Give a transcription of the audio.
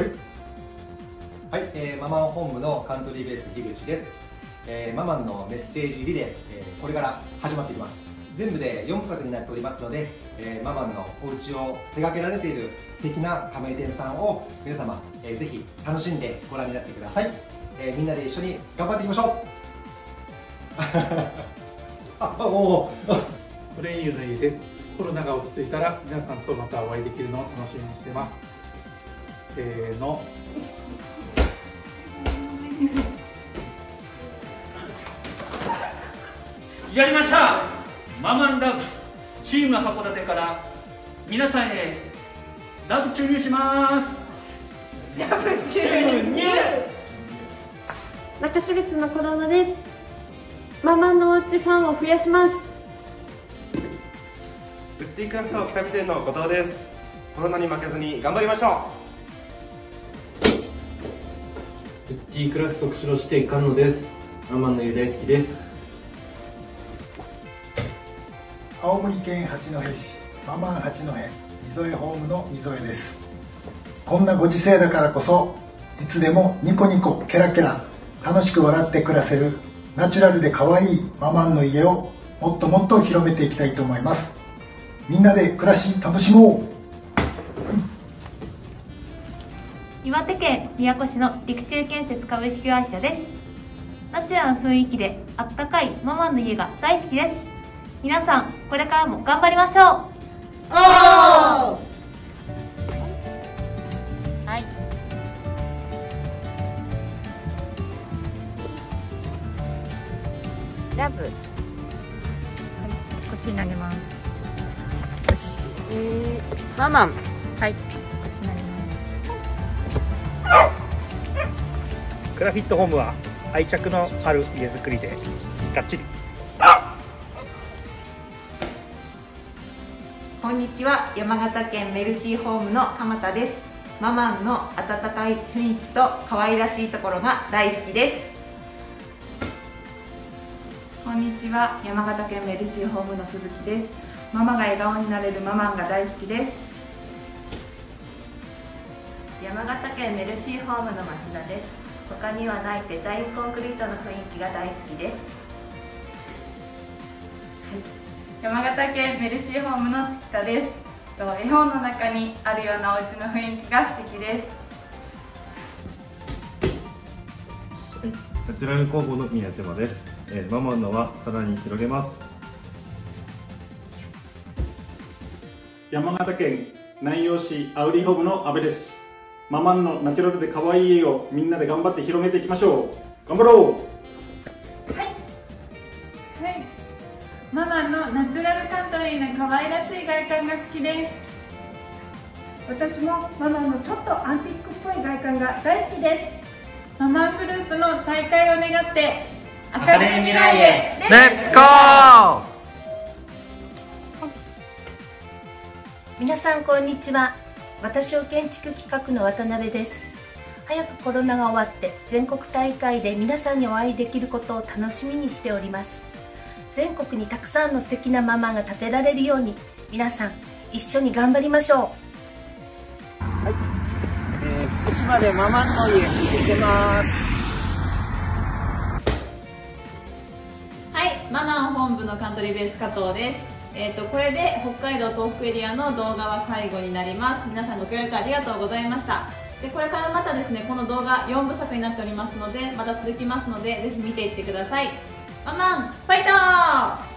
はい。はい、えー、ママン本部のカントリーベース樋口です、えー、ママンのメッセージリレー、えー、これから始まっていきます。全部で4部作になっておりますので、えー、ママンのお家を手掛けられている素敵な加盟店さんを皆様、えー、ぜひ楽しんでご覧になってください、えー、みんなで一緒に頑張っていきましょう。あおおソレイユの家ですコロナが落ち着いたら皆さんとまたお会いできるのを楽しみにしてます。せーの。やりました！ママンラブ。チーム函館から皆さんへラブ注入します。ラブ注入。中標津の子供です。ママのおうちファンを増やします。ウッディクラフト北見店の後藤です。コロナに負けずに頑張りましょうウッディクラフト釧路支店菅野です。ママの湯大好きです。青森県八戸市ママン八戸溝江ホームの溝江です。こんなご時世だからこそいつでもニコニコケラケラ楽しく笑って暮らせるナチュラルで可愛いママンの家をもっともっと広めていきたいと思います。みんなで暮らし楽しもう。岩手県宮古市の陸中建設株式会社です。ナチュラルな雰囲気であったかいママンの家が大好きです。皆さんこれからも頑張りましょう。はい。ラブ。こっちに投げます。よし。えー、ママ。ンはいクラフィットホームは愛着のある家づくりでがっちり。こんにちは山形県メルシーホームの鎌田です。ママンの温かい雰囲気と可愛らしいところが大好きです。こんにちは山形県メルシーホームの鈴木です。ママが笑顔になれるママンが大好きです。山形県メルシーホームの町田です他にはないデザインコンクリートの雰囲気が大好きです、はい、山形県メルシーホームの月田です。絵本の中にあるようなお家の雰囲気が素敵です。ナチュラル工房の宮島です、えー、ママのはさらに広げます。山形県南陽市アウリーホームの阿部ですママンのナチュラルで可愛い家をみんなで頑張って広めていきましょう。頑張ろう。はい。はい。ママのナチュラルカントリーの可愛らしい外観が好きです。私もママのちょっとアンティックっぽい外観が大好きです。ママングループの再会を願って明るい未来へ。レッツゴー皆さんこんにちは私を建築企画の渡辺です。早くコロナが終わって全国大会で皆さんにお会いできることを楽しみにしております。全国にたくさんの素敵なママが建てられるように皆さん一緒に頑張りましょう。はい、えー、福島でママの家に行ってます。はいママン本部のカントリーベース加藤ですえーと、これで北海道東北エリアの動画は最後になります。皆さんご協力ありがとうございました。でこれからまたですねこの動画4部作になっておりますのでまた続きますのでぜひ見ていってください。ママンファイト